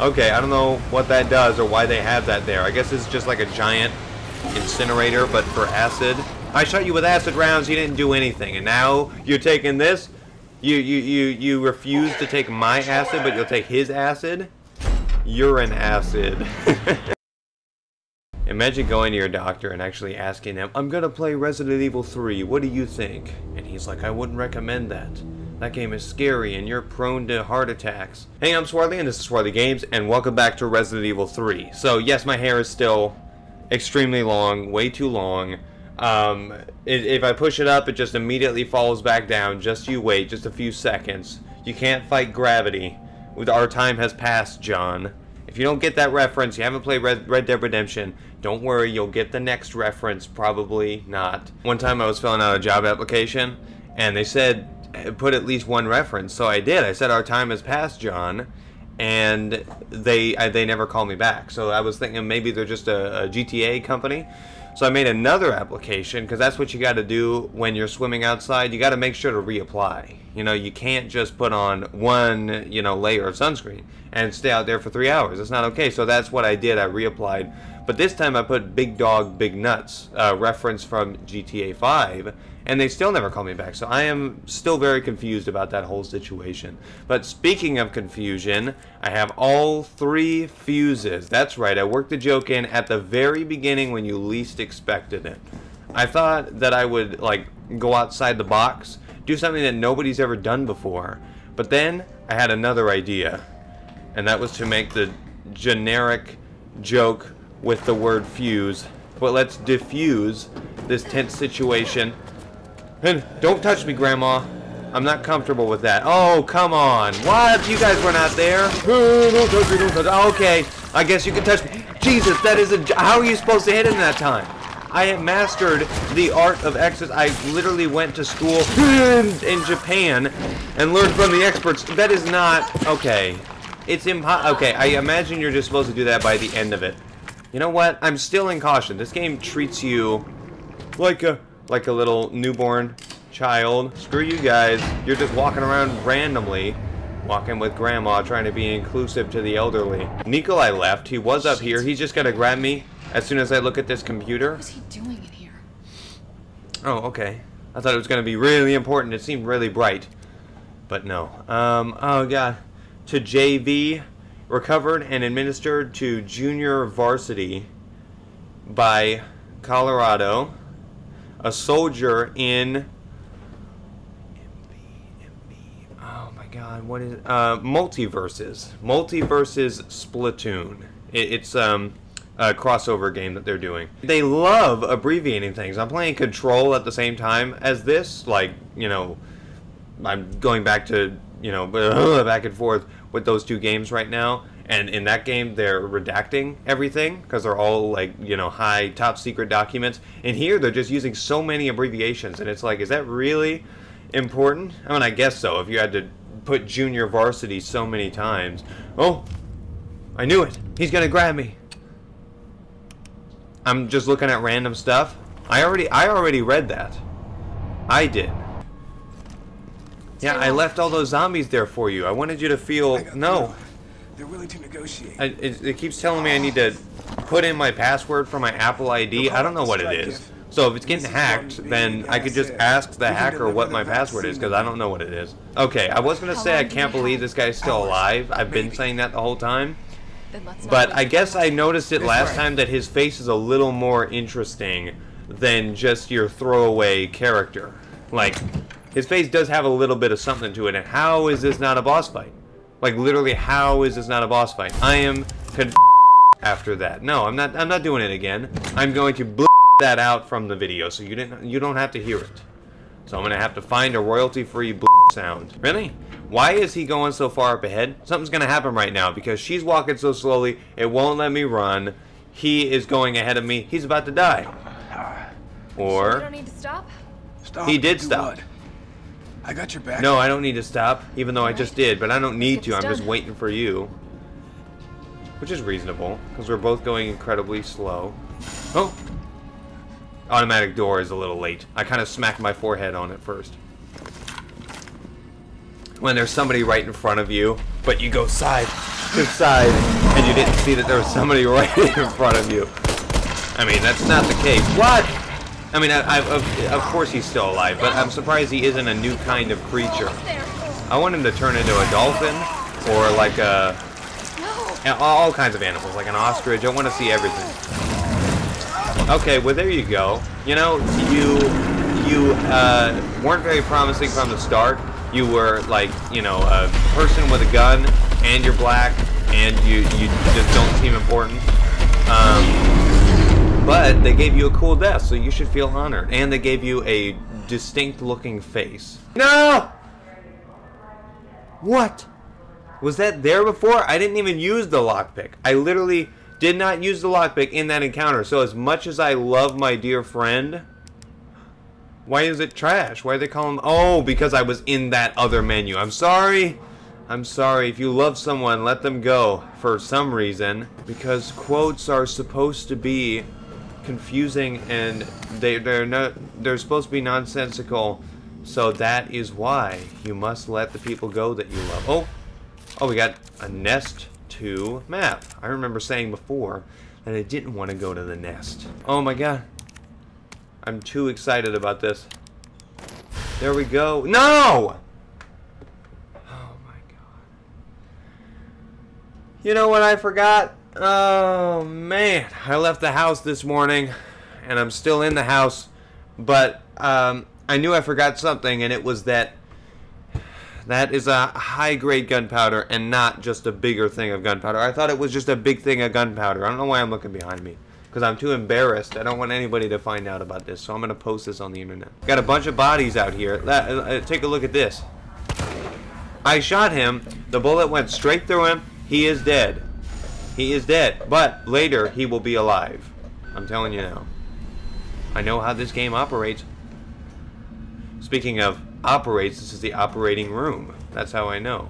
Okay, I don't know what that does or why they have that there. I guess it's just like a giant incinerator, but for acid. I shot you with acid rounds, you didn't do anything, and now you're taking this? You, you, you, you refuse to take my acid, but you'll take his acid? Urine acid. Imagine going to your doctor and actually asking him, I'm gonna play Resident Evil 3, what do you think? And he's like, I wouldn't recommend that. That game is scary and you're prone to heart attacks. Hey, I'm Swarley and this is Swarley Games and welcome back to Resident Evil 3. So yes, my hair is still extremely long, way too long. Um, if I push it up, it just immediately falls back down. Just you wait, just a few seconds. You can't fight gravity. Our time has passed, John. If you don't get that reference, you haven't played Red, Red Dead Redemption, don't worry, you'll get the next reference, probably not. One time I was filling out a job application, and they said, put at least one reference, so I did. I said, our time has passed, John, and they I, they never called me back. So I was thinking maybe they're just a, a GTA company. So I made another application because that's what you got to do when you're swimming outside. You got to make sure to reapply. You know, you can't just put on one, you know, layer of sunscreen and stay out there for three hours. It's not okay. So that's what I did. I reapplied but this time I put Big Dog, Big Nuts, uh, reference from GTA 5, and they still never call me back. So I am still very confused about that whole situation. But speaking of confusion, I have all three fuses. That's right, I worked the joke in at the very beginning when you least expected it. I thought that I would, like, go outside the box, do something that nobody's ever done before. But then I had another idea, and that was to make the generic joke with the word fuse. But let's diffuse this tense situation. And don't touch me, Grandma. I'm not comfortable with that. Oh, come on. What? You guys were not there? Oh, don't touch me, don't touch Okay, I guess you can touch me. Jesus, that is a... How are you supposed to hit him that time? I have mastered the art of exercise. I literally went to school in Japan and learned from the experts. That is not... Okay. It's impo... Okay, I imagine you're just supposed to do that by the end of it. You know what? I'm still in caution. This game treats you like a like a little newborn child. Screw you guys. You're just walking around randomly, walking with grandma, trying to be inclusive to the elderly. Nikolai left. He was up here. He's just gonna grab me as soon as I look at this computer. What is he doing in here? Oh, okay. I thought it was gonna be really important. It seemed really bright. But no. Um, oh god. To JV recovered and administered to junior varsity by Colorado, a soldier in oh my god, what is uh, MultiVersus? MultiVersus Splatoon. It, it's um a crossover game that they're doing. They love abbreviating things. I'm playing Control at the same time as this, like you know, I'm going back to you know back and forth with those two games right now. And in that game, they're redacting everything because they're all like, you know, high top secret documents. And here, they're just using so many abbreviations. And it's like, is that really important? I mean, I guess so. If you had to put junior varsity so many times. Oh, I knew it. He's going to grab me. I'm just looking at random stuff. I already, I already read that. I did. Yeah, I left all those zombies there for you. I wanted you to feel no. They're willing to negotiate. I, it, it, keeps telling me I need to put in my password for my Apple ID. I don't know what it is. So if it's getting hacked, then I could just ask the hacker what my password is because I don't know what it is. Okay, I was gonna say I can't believe this guy's still alive. I've been saying that the whole time. But I guess I noticed it last time that his face is a little more interesting than just your throwaway character. Like, his face does have a little bit of something to it, and how is this not a boss fight? Like, literally, how is this not a boss fight? I am after that. No, I'm not, I'm not doing it again. I'm going to bl that out from the video, so you didn't, you don't have to hear it. So I'm gonna have to find a royalty-free sound. Really? Why is he going so far up ahead? Something's gonna happen right now, because she's walking so slowly, it won't let me run. He is going ahead of me. He's about to die. Or... don't need to stop? Stop. He did stop. What? I got your back. No, I don't need to stop, even though I just did, but I don't need to. I'm done. just waiting for you. Which is reasonable, because we're both going incredibly slow. Oh! Automatic door is a little late. I kind of smacked my forehead on it first. When there's somebody right in front of you, but you go side. to side and you didn't see that there was somebody right in front of you. I mean, that's not the case. What? I mean, I, I, of, of course he's still alive, but I'm surprised he isn't a new kind of creature. I want him to turn into a dolphin or like a all kinds of animals, like an ostrich. I want to see everything. Okay, well there you go. You know, you you uh, weren't very promising from the start. You were like, you know, a person with a gun, and you're black, and you you just don't seem important. Um, but they gave you a cool death, so you should feel honored. And they gave you a distinct-looking face. No! What? Was that there before? I didn't even use the lockpick. I literally did not use the lockpick in that encounter. So as much as I love my dear friend, why is it trash? Why do they call him? Oh, because I was in that other menu. I'm sorry. I'm sorry. If you love someone, let them go for some reason. Because quotes are supposed to be confusing and they, they're not, they're supposed to be nonsensical. So that is why you must let the people go that you love. Oh, oh, we got a nest to map. I remember saying before that I didn't want to go to the nest. Oh my god. I'm too excited about this. There we go. No! Oh my god. You know what I forgot? Oh man. I left the house this morning and I'm still in the house, but um, I knew I forgot something and it was that that is a high-grade gunpowder and not just a bigger thing of gunpowder. I thought it was just a big thing of gunpowder. I don't know why I'm looking behind me. Because I'm too embarrassed. I don't want anybody to find out about this. So I'm going to post this on the internet. Got a bunch of bodies out here. Uh, uh, take a look at this. I shot him. The bullet went straight through him. He is dead. He is dead. But later, he will be alive. I'm telling you now. I know how this game operates. Speaking of operates, this is the operating room. That's how I know.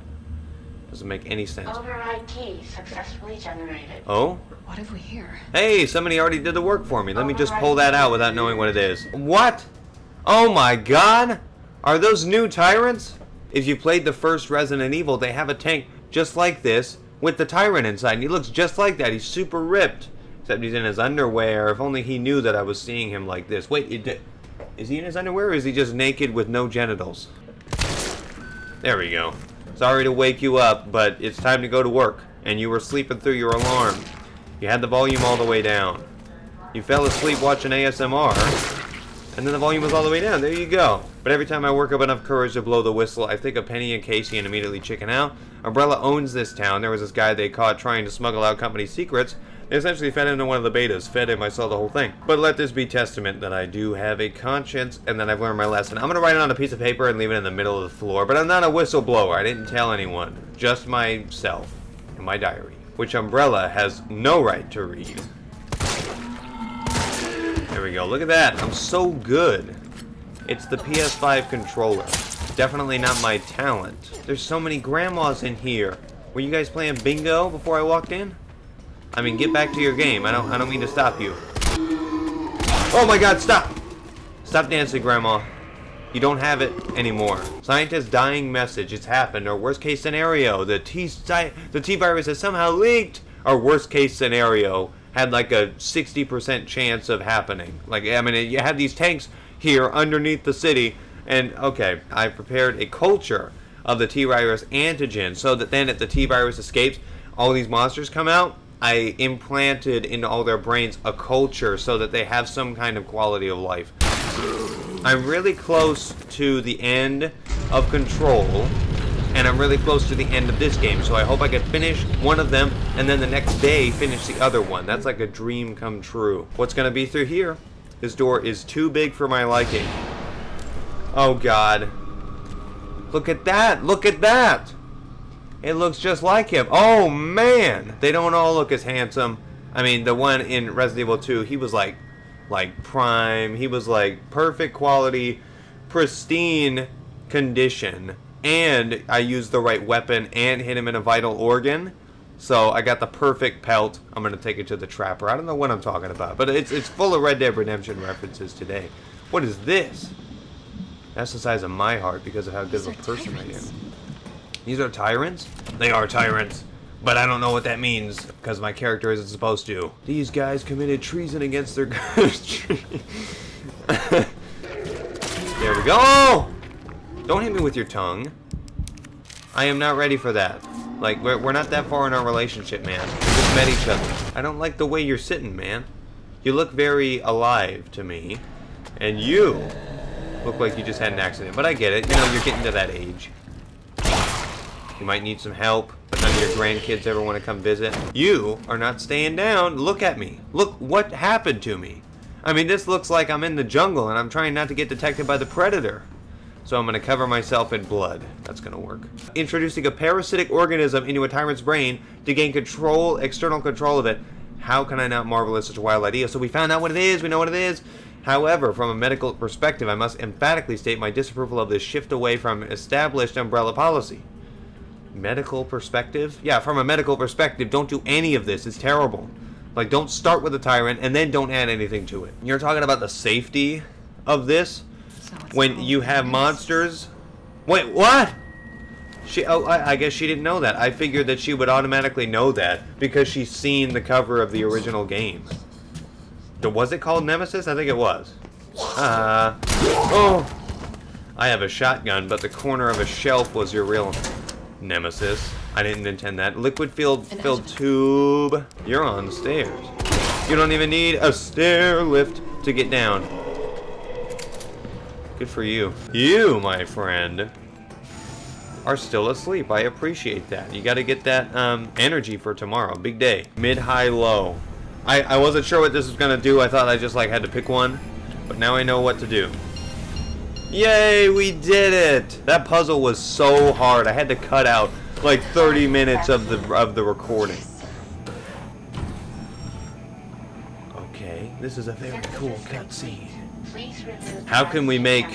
Doesn't make any sense. Override key successfully generated. Oh? What have we here? Hey, somebody already did the work for me. Let me just pull that out without knowing what it is. What? Oh my god! Are those new tyrants? If you played the first Resident Evil, they have a tank just like this with the tyrant inside. And he looks just like that. He's super ripped. Except he's in his underwear. If only he knew that I was seeing him like this. Wait, it, is he in his underwear or is he just naked with no genitals? There we go. Sorry to wake you up, but it's time to go to work. And you were sleeping through your alarm. You had the volume all the way down. You fell asleep watching ASMR, and then the volume was all the way down. There you go. But every time I work up enough courage to blow the whistle, I think of Penny and Casey and immediately chicken out. Umbrella owns this town. There was this guy they caught trying to smuggle out company secrets. They essentially fed him to one of the betas. Fed him, I saw the whole thing. But let this be testament that I do have a conscience and that I've learned my lesson. I'm gonna write it on a piece of paper and leave it in the middle of the floor. But I'm not a whistleblower. I didn't tell anyone. Just myself. In my diary. Which Umbrella has no right to read. There we go. Look at that. I'm so good. It's the PS5 controller. Definitely not my talent. There's so many grandmas in here. Were you guys playing bingo before I walked in? I mean, get back to your game. I don't I don't mean to stop you. Oh my god, stop! Stop dancing, Grandma. You don't have it anymore. Scientist dying message. It's happened. Or worst case scenario. The T the T virus has somehow leaked. Or worst case scenario had like a 60% chance of happening. Like I mean, you have these tanks here underneath the city, and okay, I prepared a culture of the T virus antigen so that then if the T virus escapes, all these monsters come out. I implanted into all their brains a culture so that they have some kind of quality of life. I'm really close to the end of Control, and I'm really close to the end of this game, so I hope I can finish one of them, and then the next day finish the other one. That's like a dream come true. What's gonna be through here? This door is too big for my liking. Oh god. Look at that! Look at that! It looks just like him. Oh man! They don't all look as handsome. I mean, the one in Resident Evil 2, he was like, like prime. He was like perfect quality, pristine condition. And I used the right weapon and hit him in a vital organ. So I got the perfect pelt. I'm gonna take it to the trapper. I don't know what I'm talking about, but it's it's full of Red Dead Redemption references today. What is this? That's the size of my heart because of how good of a person I am. These are tyrants? They are tyrants. But I don't know what that means because my character isn't supposed to. These guys committed treason against their country. there we go. Don't hit me with your tongue. I am not ready for that. Like, we're, we're not that far in our relationship, man. We just met each other. I don't like the way you're sitting, man. You look very alive to me. And you look like you just had an accident. But I get it. You know, you're getting to that age. You might need some help, but none of your grandkids ever want to come visit. You are not staying down. Look at me. Look what happened to me. I mean, this looks like I'm in the jungle and I'm trying not to get detected by the predator. So I'm going to cover myself in blood. That's going to work. Introducing a parasitic organism into a tyrant's brain to gain control, external control of it. How can I not marvel at such a wild idea? So we found out what it is. We know what it is. However, from a medical perspective, I must emphatically state my disapproval of this shift away from established umbrella policy medical perspective? Yeah, from a medical perspective, don't do any of this. It's terrible. Like, don't start with a tyrant and then don't add anything to it. You're talking about the safety of this when you have monsters. Wait, what? She, oh, I, I, guess she didn't know that. I figured that she would automatically know that because she's seen the cover of the original game. Was it called Nemesis? I think it was. Uh, oh, I have a shotgun, but the corner of a shelf was your real Nemesis. I didn't intend that. Liquid filled filled tube. You're on the stairs. You don't even need a stair lift to get down. Good for you. You, my friend, are still asleep. I appreciate that. You got to get that um, energy for tomorrow. Big day. Mid, high, low. I, I wasn't sure what this was going to do. I thought I just like had to pick one. But now I know what to do. Yay, we did it! That puzzle was so hard. I had to cut out like 30 minutes of the of the recording. Okay, this is a very cool cutscene. How can we make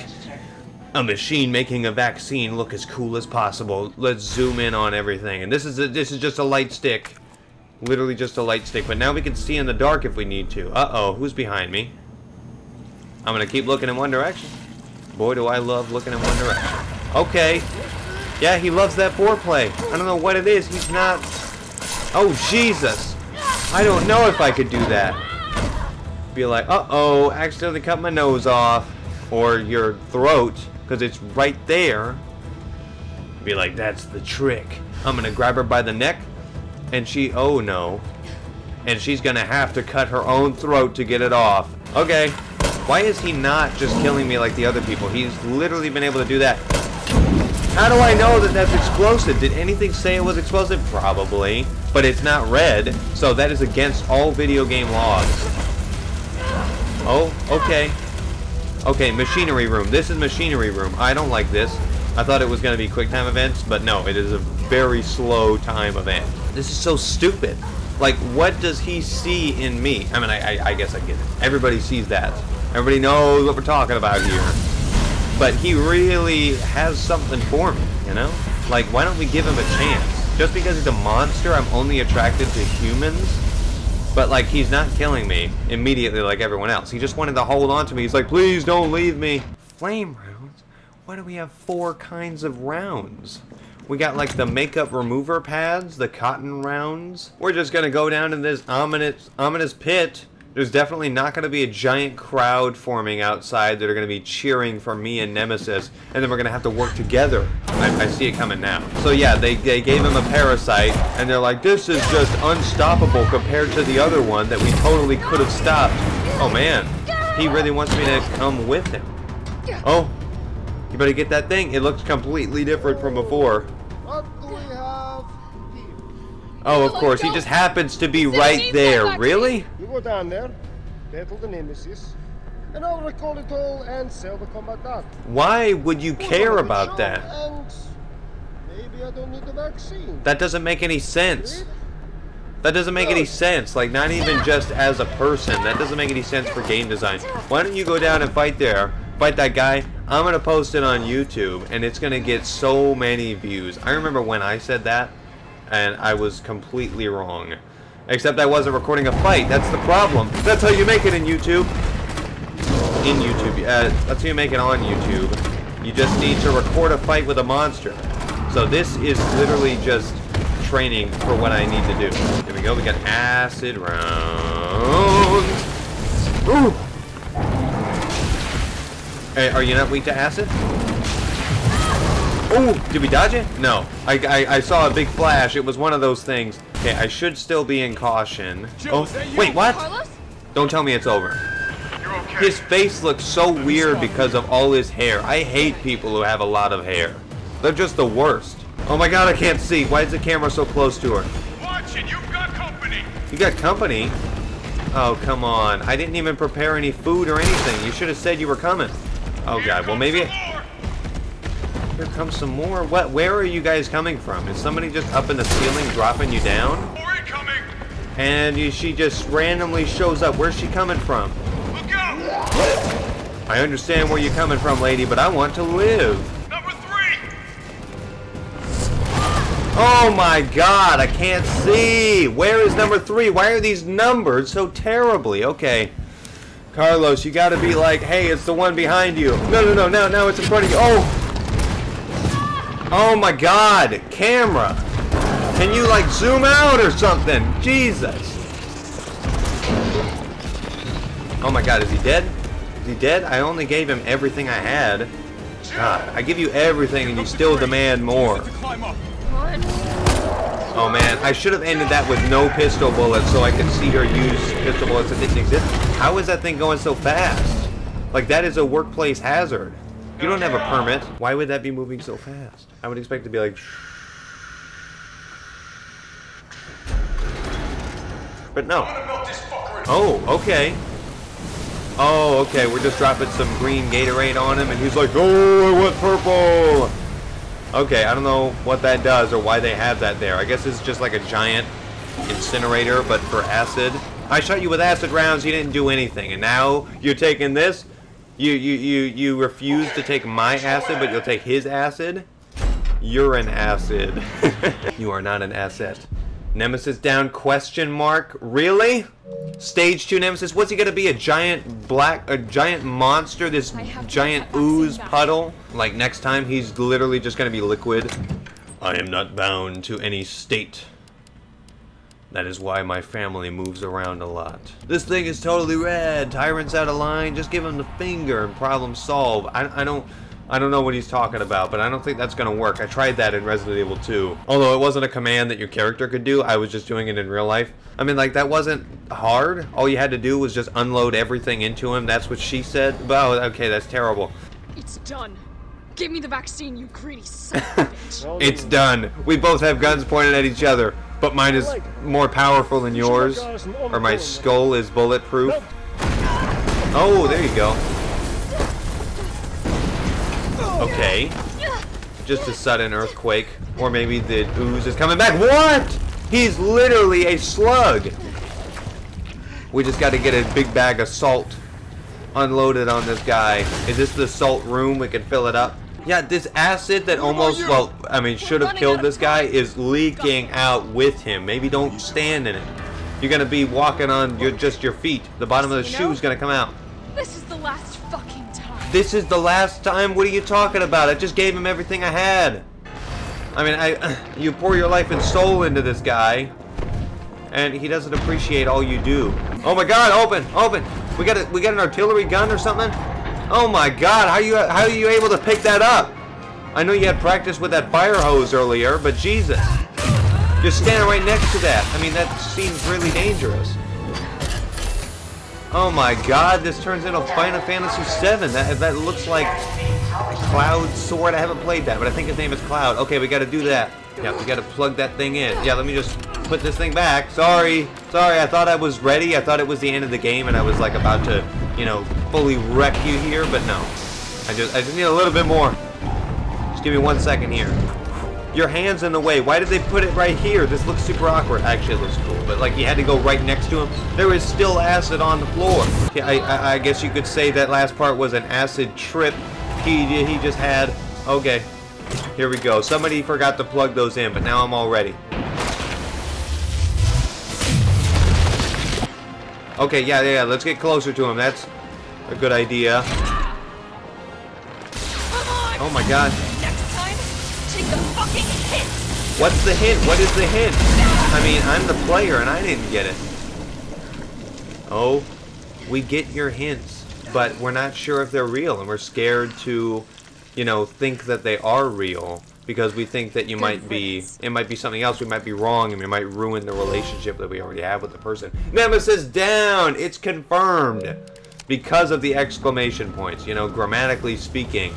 a machine making a vaccine look as cool as possible? Let's zoom in on everything. And this is a, this is just a light stick. Literally just a light stick. But now we can see in the dark if we need to. Uh-oh, who's behind me? I'm gonna keep looking in one direction. Boy, do I love looking in one direction. Okay. Yeah, he loves that foreplay. I don't know what it is. He's not... Oh, Jesus. I don't know if I could do that. Be like, uh-oh, accidentally cut my nose off. Or your throat, because it's right there. Be like, that's the trick. I'm to grab her by the neck. And she, oh no. And she's to have to cut her own throat to get it off. Okay. Why is he not just killing me like the other people? He's literally been able to do that. How do I know that that's explosive? Did anything say it was explosive? Probably. But it's not red, so that is against all video game laws. Oh, okay. Okay, machinery room. This is machinery room. I don't like this. I thought it was going to be quick time events, but no, it is a very slow time event. This is so stupid. Like, what does he see in me? I mean, I, I, I guess I get it. Everybody sees that. Everybody knows what we're talking about here. But he really has something for me, you know? Like, why don't we give him a chance? Just because he's a monster, I'm only attracted to humans? But, like, he's not killing me immediately like everyone else. He just wanted to hold on to me. He's like, please don't leave me. Flame rounds? Why do we have four kinds of rounds? We got like the makeup remover pads, the cotton rounds. We're just gonna go down in this ominous, ominous pit there's definitely not going to be a giant crowd forming outside that are going to be cheering for me and Nemesis, and then we're going to have to work together. I, I, see it coming now. So yeah, they, they gave him a parasite, and they're like, this is just unstoppable compared to the other one that we totally could have stopped. Oh man, he really wants me to come with him. Oh, you better get that thing. It looks completely different from before. Oh, of course. He just happens to be right there. Really? You go down there, battle the Nemesis, and I'll recall it all and sell the combat Why would you care about that? maybe I don't need the vaccine. That doesn't make any sense. That doesn't make any sense. Like, not even just as a person. That doesn't make any sense for game design. Why don't you go down and fight there? Fight that guy. I'm going to post it on YouTube, and it's going to get so many views. I remember when I said that and I was completely wrong. Except I wasn't recording a fight. That's the problem. That's how you make it in YouTube. In YouTube. Uh, that's how you make it on YouTube. You just need to record a fight with a monster. So this is literally just training for what I need to do. Here we go. We got acid rounds. Ooh. Hey, are you not weak to acid? Oh, did we dodge it? No. I, I, I saw a big flash. It was one of those things. Okay, I should still be in caution. Joe, oh, wait, what? Carlos? Don't tell me it's over. Okay. His face looks so weird because of all his hair. I hate people who have a lot of hair. They're just the worst. Oh my god, I can't see. Why is the camera so close to her? Watch it. You've got company. You got company? Oh, come on. I didn't even prepare any food or anything. You should have said you were coming. Oh god, well maybe... Here comes some more. What? Where are you guys coming from? Is somebody just up in the ceiling dropping you down? And you, she just randomly shows up. Where's she coming from? Look out. I understand where you're coming from, lady, but I want to live. Number three. Oh my god, I can't see! Where is number three? Why are these numbered so terribly? Okay. Carlos, you gotta be like, hey, it's the one behind you. No, no, no, no, no, it's in front of you. Oh! Oh my god, camera! Can you like zoom out or something? Jesus! Oh my god, is he dead? Is he dead? I only gave him everything I had. God, I give you everything and you still demand more. Oh man, I should have ended that with no pistol bullets so I could see her use pistol bullets that didn't exist. How is that thing going so fast? Like that is a workplace hazard. You don't have a permit. Why would that be moving so fast? I would expect it to be like But no. Melt this fucker. Oh, okay. Oh, okay. We're just dropping some green Gatorade on him, and he's like, "Oh, I want purple." Okay, I don't know what that does or why they have that there. I guess it's just like a giant incinerator, but for acid. I shot you with acid rounds. You didn't do anything, and now you're taking this. You you you you refuse to take my acid, but you'll take his acid. You're an acid. you are not an asset. Nemesis down question mark. Really? Stage 2 Nemesis, what's he gonna be? A giant black a giant monster, this I have to giant get that vaccine ooze puddle? Like next time he's literally just gonna be liquid. I am not bound to any state. That is why my family moves around a lot. This thing is totally red. Tyrant's out of line. Just give him the finger and problem solved. I, I don't I don't know what he's talking about, but I don't think that's gonna work. I tried that in Resident Evil 2. Although it wasn't a command that your character could do, I was just doing it in real life. I mean, like, that wasn't hard. All you had to do was just unload everything into him. That's what she said. Oh, okay, that's terrible. It's done. Give me the vaccine, you greedy son of a bitch. It's done. We both have guns pointed at each other, but mine is more powerful than yours. Or my skull is bulletproof. Oh, there you go. Okay. Just a sudden earthquake. Or maybe the ooze is coming back. What? He's literally a slug. We just got to get a big bag of salt unloaded on this guy. Is this the salt room? We can fill it up. Yeah, this acid that almost, well, I mean, should have killed this guy is leaking out with him. Maybe don't stand in it. You're gonna be walking on your just your feet. The bottom of the shoe is gonna come out. This is the last fucking time. This is the last time. What are you talking about? I just gave him everything I had. I mean, I you pour your life and soul into this guy, and he doesn't appreciate all you do. Oh my God! Open, open. We got a, we got an artillery gun or something. Oh my God! How you how are you able to pick that up? I know you had practice with that fire hose earlier, but Jesus, you're standing right next to that. I mean, that seems really dangerous. Oh my god, this turns into Final Fantasy VII. That, that looks like Cloud Sword. I haven't played that, but I think his name is Cloud. Okay, we gotta do that. Yeah, we gotta plug that thing in. Yeah, let me just put this thing back. Sorry. Sorry, I thought I was ready. I thought it was the end of the game and I was like about to, you know, fully wreck you here, but no. I just, I just need a little bit more. Just give me one second here. Your hand's in the way. Why did they put it right here? This looks super awkward. Actually, it looks cool, but like you had to go right next to him. There is still acid on the floor. Okay, I, I, I guess you could say that last part was an acid trip he, he just had. Okay, here we go. Somebody forgot to plug those in, but now I'm all ready. Okay, yeah, yeah, let's get closer to him. That's a good idea. Oh my god. Next time, take the fucking hit! What's the hint? What is the hint? I mean, I'm the player and I didn't get it. Oh, we get your hints, but we're not sure if they're real and we're scared to, you know, think that they are real because we think that you might be, it might be something else, we might be wrong and we might ruin the relationship that we already have with the person. Nemesis down! It's confirmed! Because of the exclamation points, you know, grammatically speaking.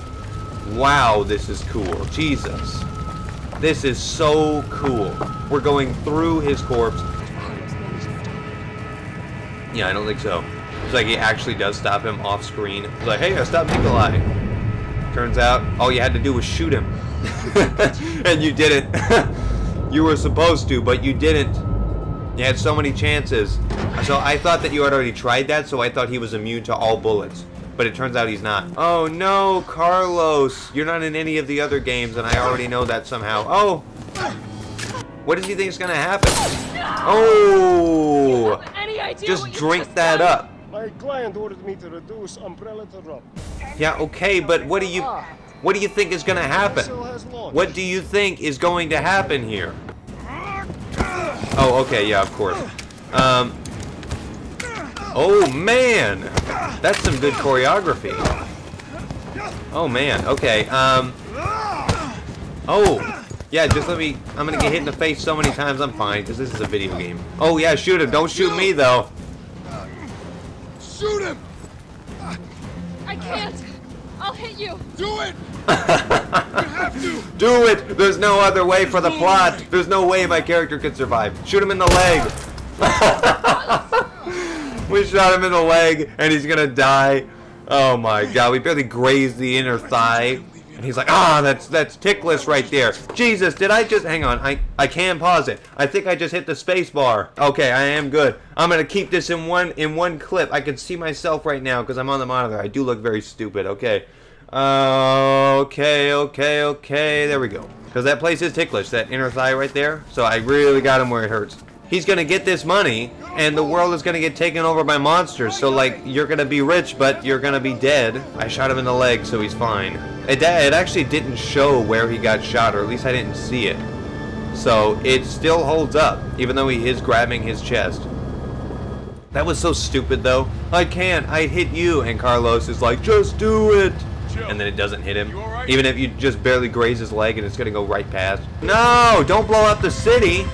Wow, this is cool. Jesus. This is so cool. We're going through his corpse. Yeah, I don't think so. It's like he actually does stop him off screen. He's like, hey, I stopped Nikolai. Turns out all you had to do was shoot him. and you didn't. you were supposed to, but you didn't. You had so many chances. So I thought that you had already tried that, so I thought he was immune to all bullets. But it turns out he's not. Oh no, Carlos! You're not in any of the other games, and I already know that somehow. Oh! What does he think is gonna happen? Oh! Just drink just that done? up. My client ordered me to reduce Umbrella to Rob. Yeah, okay, but what do you what do you think is gonna happen? Vessel has launched. What do you think is going to happen here? Oh, okay, yeah, of course. Um. Oh man, that's some good choreography. Oh man, okay. Um. Oh, yeah. Just let me. I'm gonna get hit in the face so many times. I'm fine because this is a video game. Oh yeah, shoot him. Don't shoot me though. Shoot him! I can't. I'll hit you. Do it! you have to! Do it! There's no other way for the plot. There's no way my character could survive. Shoot him in the leg. we shot him in the leg, and he's gonna die. Oh my god, we barely grazed the inner thigh. And he's like, ah, that's that's ticklish right there. Jesus, did I just hang on? I I can pause it. I think I just hit the space bar. Okay, I am good. I'm gonna keep this in one in one clip. I can see myself right now because I'm on the monitor. I do look very stupid. Okay. Uh, okay, okay, okay. There we go. Because that place is ticklish, that inner thigh right there. So I really got him where it hurts. He's gonna get this money, and the world is gonna get taken over by monsters. So like, you're gonna be rich, but you're gonna be dead. I shot him in the leg, so he's fine. It, it actually didn't show where he got shot, or at least I didn't see it. So it still holds up, even though he is grabbing his chest. That was so stupid, though. I can't. I hit you, and Carlos is like, just do it. And then it doesn't hit him. Even if you just barely graze his leg and it's gonna go right past. No! Don't blow up the city!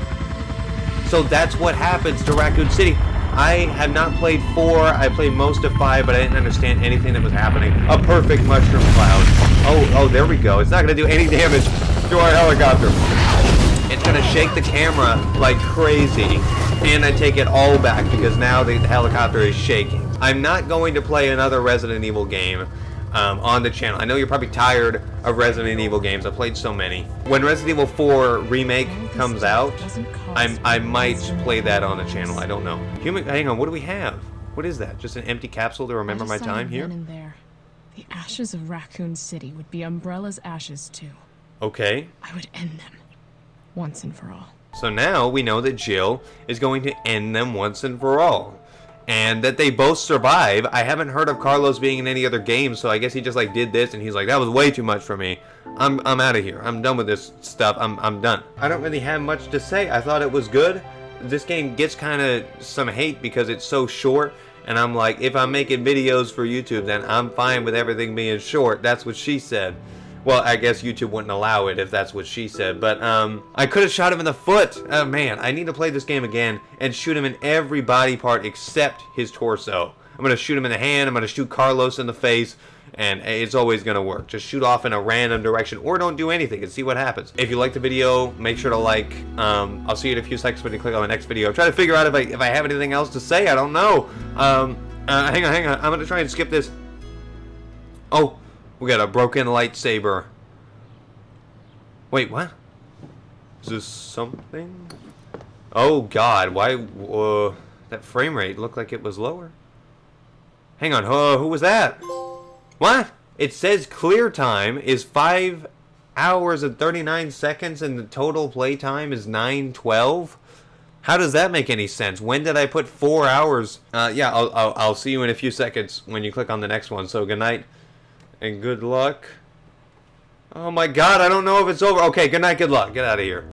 So that's what happens to Raccoon City. I have not played 4, I played most of 5, but I didn't understand anything that was happening. A perfect mushroom cloud. Oh, oh, there we go. It's not gonna do any damage to our helicopter. It's gonna shake the camera like crazy. And I take it all back because now the helicopter is shaking. I'm not going to play another Resident Evil game um, on the channel. I know you're probably tired of Resident Evil games. I've played so many. When Resident Evil 4 Remake comes out, I'm, I might play that on the channel. I don't know. Human, hang on, what do we have? What is that? Just an empty capsule to remember my time here? There, the ashes of Raccoon City would be Umbrella's ashes too. Okay. I would end them, once and for all. So now we know that Jill is going to end them once and for all. And that they both survive. I haven't heard of Carlos being in any other games, so I guess he just like did this and he's like, that was way too much for me. I'm I'm out of here. I'm done with this stuff. I'm I'm done. I don't really have much to say. I thought it was good. This game gets kind of some hate because it's so short. And I'm like, if I'm making videos for YouTube, then I'm fine with everything being short. That's what she said. Well, I guess YouTube wouldn't allow it if that's what she said. But um, I could have shot him in the foot. Oh man, I need to play this game again and shoot him in every body part except his torso. I'm gonna shoot him in the hand. I'm gonna shoot Carlos in the face, and it's always gonna work. Just shoot off in a random direction, or don't do anything and see what happens. If you like the video, make sure to like. Um, I'll see you in a few seconds when you click on the next video. I'm trying to figure out if I if I have anything else to say. I don't know. Um, uh, hang on, hang on. I'm gonna try and skip this. Oh, we got a broken lightsaber. Wait, what? Is this something? Oh God, why? Uh, that frame rate looked like it was lower. Hang on, uh, who was that? What? It says clear time is five hours and 39 seconds, and the total play time is 912. How does that make any sense? When did I put four hours? Uh, yeah, I'll, I'll, I'll see you in a few seconds when you click on the next one. So good night and good luck. Oh my god, I don't know if it's over. Okay, good night, good luck. Get out of here.